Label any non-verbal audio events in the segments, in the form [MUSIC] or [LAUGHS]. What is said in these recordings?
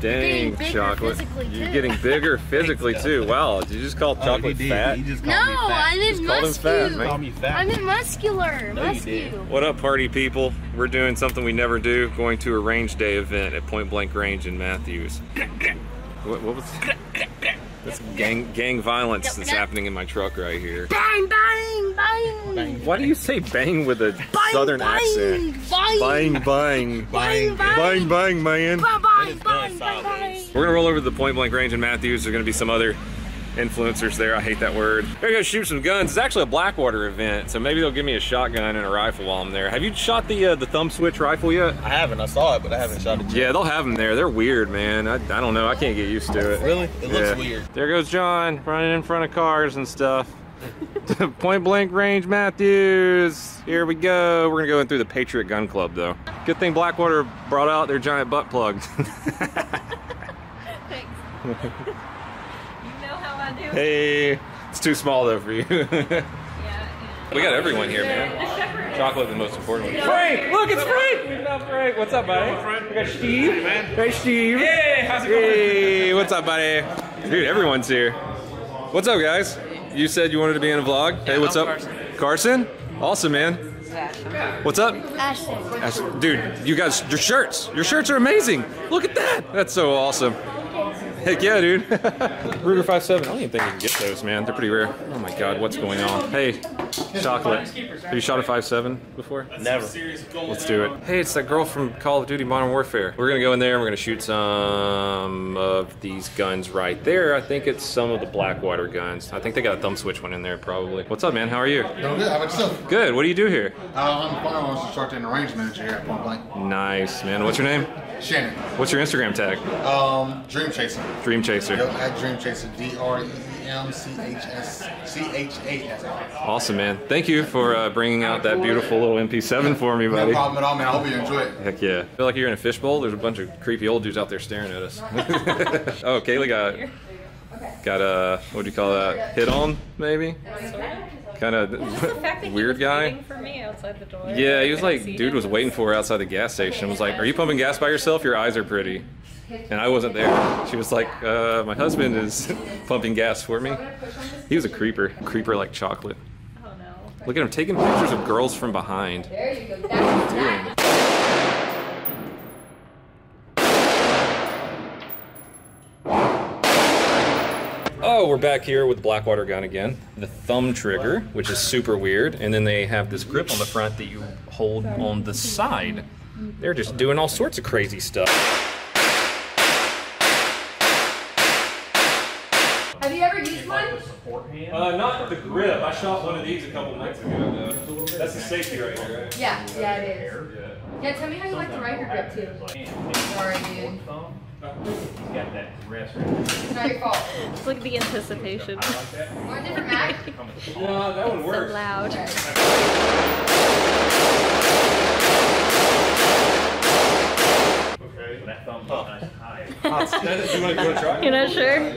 Dang, chocolate. You're getting bigger physically too. [LAUGHS] Wow, did you just call Oh, chocolate he did. fat? He just No, me fat. I meant Just called him fat, muscular. Call me fat. I meant muscular. No, you muscular. What up, party people? We're doing something we never do, going to a range day event at Point Blank Range in Matthews. What, what was That's gang gang violence that's happening in my truck right here. Bang, bang, bang. Why do you say bang with a Bang, southern bang, accent? Bang, Bang bang. bang, bang. Bang bang man. Bang, bang, bang, bang, bang. We're gonna roll over to the Point Blank Range in Matthews. There's gonna be some other influencers there. I hate that word. They're gonna shoot some guns. It's actually a Blackwater event, so maybe they'll give me a shotgun and a rifle while I'm there. Have you shot the uh, the thumb switch rifle yet? I haven't. I saw it, but I haven't shot it yet. Yeah, they'll have them there. They're weird, man. I, I don't know. I can't get used to it. Really? It looks weird. There goes John running in front of cars and stuff. [LAUGHS] Point blank range Matthews. Here we go. We're gonna go in through the Patriot Gun Club though. Good thing Blackwater brought out their giant butt plug. [LAUGHS] Thanks. [LAUGHS] you know how I do. Hey, it's too small though for you. [LAUGHS] We got everyone here, man. Chocolate the most important one. Frank, look, it's Frank. We found Frank. What's up, buddy? We got Steve. Hey, Steve. Hey, how's it going? Hey, what's up, buddy? Dude, everyone's here. What's up, guys? You said you wanted to be in a vlog. Hey, what's up, Carson? Awesome, man. What's up? Ashton. Ash- Dude, you guys, your shirts, your shirts are amazing. Look at that. That's so awesome. Heck yeah, dude. [LAUGHS] Ruger 5.7. I don't even think you can get those, man. They're pretty rare. Oh my god, what's going on? Hey, chocolate. Have you shot a 5.7 before? Never. Let's do it. Hey, it's that girl from Call of Duty Modern Warfare. We're gonna go in there and we're gonna shoot some of these guns right there. I think it's some of the Blackwater guns. I think they got a thumb switch one in there probably. What's up, man? How are you? Doing good. How about yourself? Good. What do you do here? Uh, I'm the firearms instructor and range manager here at Point Blank. Nice, man. What's your name? Shannon. What's your Instagram tag? Um, Dream Chaser. Dream Chaser. Yo, at Dream Chaser. D R E E M C H S C H A S. Awesome, man. Thank you for uh, bringing out that beautiful little MP7 for me, buddy. No buddy. problem at all, man. I hope you enjoy it. Heck yeah. I feel like you're in a fishbowl. There's a bunch of creepy old dudes out there staring at us. [LAUGHS] oh, Kaylee got got a what do you call that? Hit on maybe? Kind The fact that of weird was guy. for me outside the door. Yeah, he was like, dude him. was waiting for her outside the gas station. Was like, are you pumping gas by yourself? Your eyes are pretty. And I wasn't there. She was like, uh, my husband is [LAUGHS] pumping gas for me. He was a creeper. Creeper like chocolate. Oh no. Look at him taking pictures of girls from behind. There you go. That's that. Oh, we're back here with the Blackwater gun again. The thumb trigger, which is super weird, and then they have this grip on the front that you hold on the side. They're just doing all sorts of crazy stuff. Have you ever used one? Uh, not the grip. I shot one of these a couple nights ago. That's the safety right here, right? Yeah, yeah, it is. Yeah, tell me how you like the Riker grip too. Sorry, dude. Got that rest right It's not your fault. Look at the anticipation. Want a different Mac? [LAUGHS] No, that one so works. loud. That thumb's nice and high. you want to you wanna try? You're not sure?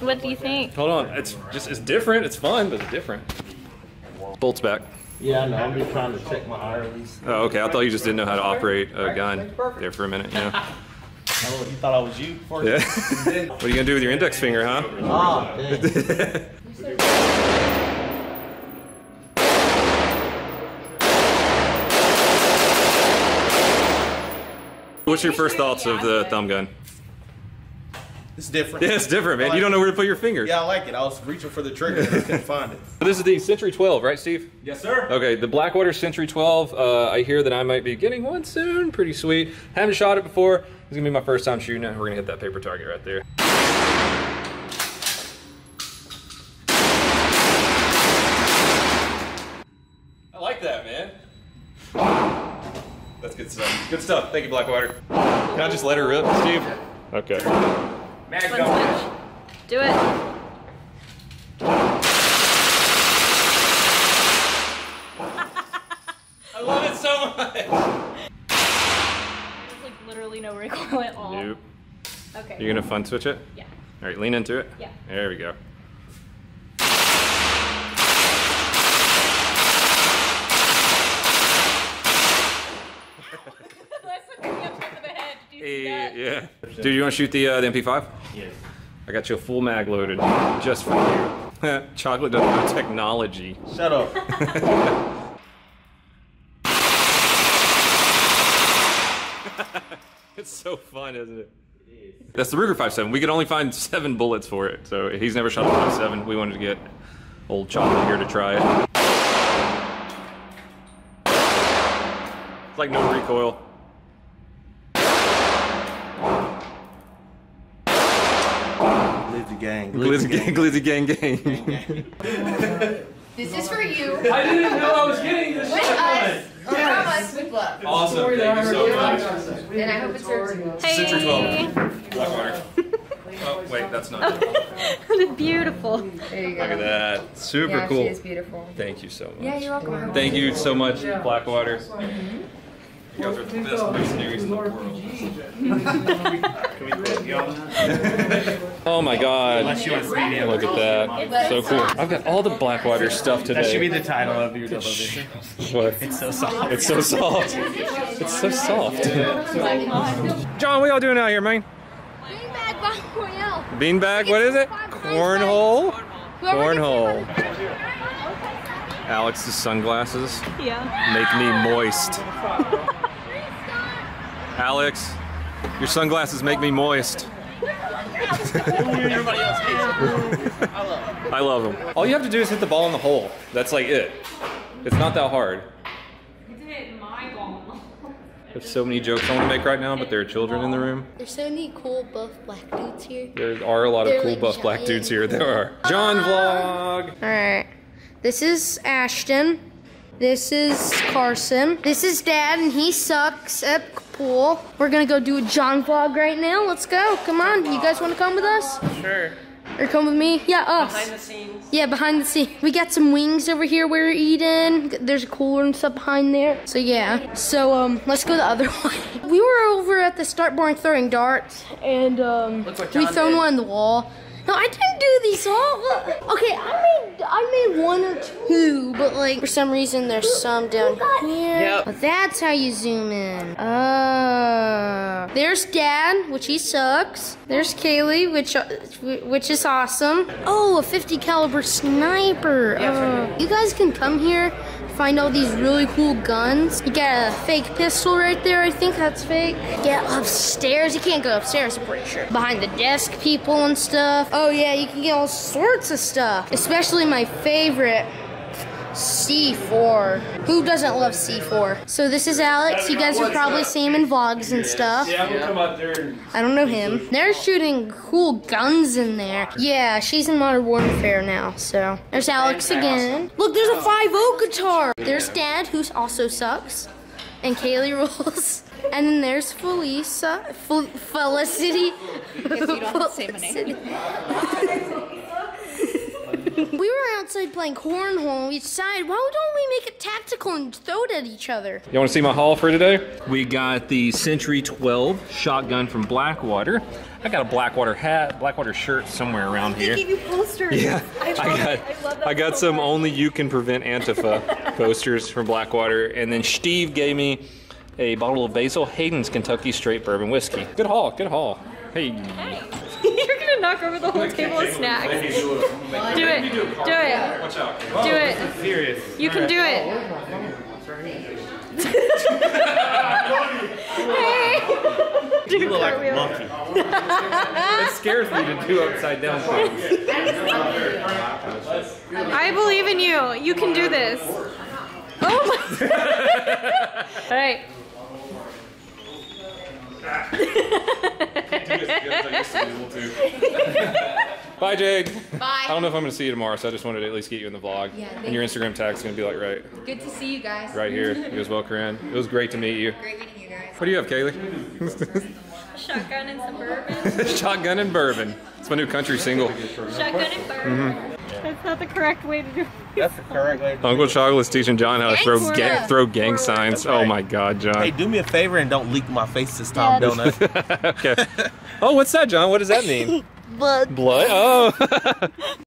What do you think? Hold on. It's just it's different. It's fun, but it's different. Bolts back. Yeah, I know. I'm just trying to check my IRLs. Oh, okay. I thought you just didn't know how to operate a gun there for a minute. Yeah. [LAUGHS] Oh, you thought I was you? Yeah. [LAUGHS] [LAUGHS] what are you gonna do with your index finger, huh? Ah. What's your first thoughts of the thumb gun? It's different. Yeah, it's different, man. You don't know where to put your finger. Yeah, I like it. I was reaching for the trigger and I couldn't find it. This is the Sentry 12, right, Steve? Yes, sir. Okay, the Blackwater Sentry 12. Uh, I hear that I might be getting one soon. Pretty sweet. Haven't shot it before. This is gonna be my first time shooting it. We're gonna hit that paper target right there. I like that, man. That's good stuff. Good stuff. Thank you, Blackwater. Can I just let her rip, Steve? Okay. One switch. Do it. I love it so much. There's like literally no recoil at all. Nope. Okay. You're gonna fun switch it? Yeah. All right, lean into it. Yeah. There we go. That's looking me on top of the head. Did you Hey, yeah. Dude, you want to shoot the uh, the MP5? Yes. I got you a full mag loaded just for you. [LAUGHS] Chocolate doesn't know technology. Shut up. [LAUGHS] It's so fun, isn't it? That's the Ruger 57. We could only find seven bullets for it, so he's never shot a 57. We wanted to get old Chocolate here to try it. It's like no recoil. Lizzie gang. Glizzy gang, glizzy gang, gang. This is for you. I didn't know I was getting this With us. From us with love. Awesome, thank you so much. And I hope it's yours too. Hey. Sentry 12. Blackwater. [LAUGHS] Oh, wait, that's not it. Beautiful. There you go. Look at that. Super yeah, cool. she is beautiful. Thank you so much. Yeah, you're welcome. Thank you so much, Blackwater. You guys are the best mercenaries in the world. oh my god. Look at that. So cool. I've got all the Blackwater stuff today. That should be the title of your double edition. What? It's so soft. It's so soft. It's so soft. John, what are y'all doing out here, man? Beanbag Battle Royale. Beanbag? What is it? Cornhole? Cornhole. Alex's sunglasses Yeah. make me moist. [LAUGHS] Alex, your sunglasses make me moist. [LAUGHS] I love them. All you have to do is hit the ball in the hole. That's like it. It's not that hard. I have so many jokes I want to make right now, but there are children in the room. There's so many cool buff black dudes here. There are a lot of They're cool like buff black dudes here. There are. John vlog. Alright. This is Ashton. This is Carson. This is Dad, and he sucks at pool. We're gonna go do a John vlog right now. Let's go. Come on. You guys wanna come with us? Sure. Or come with me? Yeah, us. Behind the scenes. Yeah, behind the scene. We got some wings over here where we're eating. There's a cooler and stuff behind there. So yeah. So um let's go the other [LAUGHS] way. We were over at the start boring throwing darts and um we thrown did. one in the wall. No, I didn't do these all. Okay, I made I made one or two, but like for some reason there's some down here. Yep. But that's how you zoom in. Oh. There's Dad, which he sucks. There's Kaylee, which uh, which is awesome. Oh, a 50 caliber sniper. Oh. You guys can come here, find all these really cool guns. You got a fake pistol right there. I think that's fake. Get upstairs. You can't go upstairs. I'm pretty sure. Behind the desk, people and stuff. Oh yeah, you can get all sorts of stuff. Especially my favorite. C4. Who doesn't love C4? So this is Alex. You guys have probably seen him in vlogs and stuff. Yeah, we'll come out there I don't know him. They're shooting cool guns in there. Yeah, she's in Modern Warfare now, so. There's Alex again. Look, there's a 5-0 guitar. There's Dad, who also sucks. And Kaylee [LAUGHS] rules. And then there's Felisa. Fel- Felicity. you don't have to say my name. We were outside playing cornhole. We decided, why don't we make it tactical and throw it at each other? You want to see my haul for today? We got the Sentry 12 shotgun from Blackwater. I got a Blackwater hat, Blackwater shirt somewhere around here. They gave you posters. Yeah, I, love I got. I love I got so some much. only you can prevent Antifa [LAUGHS] posters from Blackwater, and then Steve gave me a bottle of Basil Hayden's Kentucky Straight Bourbon Whiskey. Good haul, good haul. Hey, You're gonna knock over the whole table of snacks. Do it. Do it. watch out. Do oh, it. Serious. You can do it. hey. [LAUGHS] Do You look like a monkey. [LAUGHS] It scares me to do upside down things. I believe in you. You can do this. Oh my. [LAUGHS] All right. [LAUGHS] [LAUGHS] Bye, Jade. Bye. I don't know if I'm gonna see you tomorrow, so I just wanted to at least get you in the vlog. Yeah, and your Instagram tag's gonna be like right, Good to see you guys. right here. You as well, Corinne. It was great to meet you. Great meeting you guys. What do you have, Kaylee? [LAUGHS] Shotgun and some bourbon. Shotgun and bourbon. It's my new country single. Shotgun and bourbon. Mm-hmm. That's not the correct way to do it. That's the correct way. Uncle Chocolate's teaching John how to throw Gangsta. gang, throw gang signs. Oh my God, John. Hey, do me a favor and don't leak my face this time, Yeah. donut. [LAUGHS] okay. Oh, what's that, John? What does that mean? [LAUGHS] Blood. Blood? Oh. [LAUGHS]